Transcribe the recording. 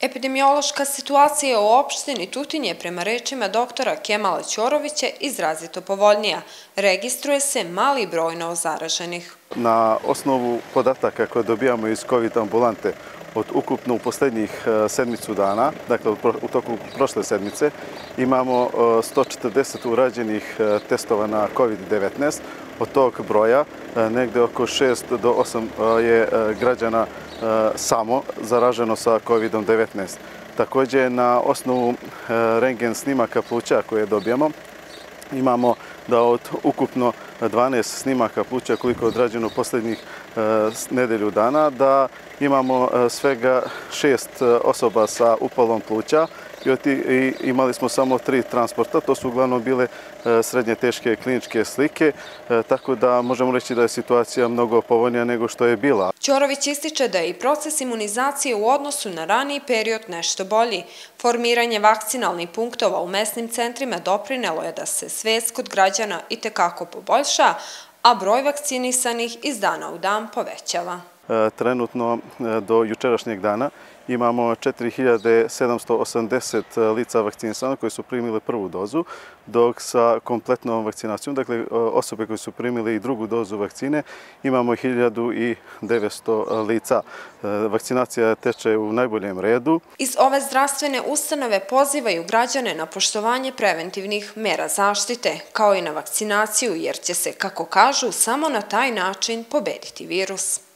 Epidemiološka situacija u opštini Tutin je prema rečima doktora Kemala Ćorovića izrazito povoljnija. Registruje se mali broj novozaraženih. Na osnovu podataka koje dobijamo iz COVID ambulante od ukupno u posljednjih e, sedmicu dana, dakle u toku prošle sedmice, imamo e, 140 urađenih e, testova na COVID-19. Od tog broja e, negde oko 6 do 8 e, je e, građana samo zaraženo sa COVID-19. Također, na osnovu rengen snimaka pluća koje dobijamo, imamo da od ukupno 12 snimaka pluća koliko je odrađeno posljednjih nedelju dana, da imamo svega šest osoba sa upalom pluća, i imali smo samo tri transporta, to su uglavnom bile e, srednje teške kliničke slike, e, tako da možemo reći da je situacija mnogo povoljnija nego što je bila. Ćorović ističe da je i proces imunizacije u odnosu na raniji period nešto bolji. Formiranje vakcinalnih punktova u mesnim centrima doprinelo je da se svest kod građana i tekako poboljša, a broj vakcinisanih iz dana u dan povećava. E, trenutno e, do jučerašnjeg dana imamo 4780 e, lica vakcinisana koji su primili prvu dozu, dok sa kompletnom vakcinacijom, dakle osobe koji su primili i drugu dozu vakcine, imamo 1900 lica. Vakcinacija teče u najboljem redu. Iz ove zdravstvene ustanove pozivaju građane na poštovanje preventivnih mera zaštite, kao i na vakcinaciju, jer će se, kako kažu, samo na taj način pobediti virus.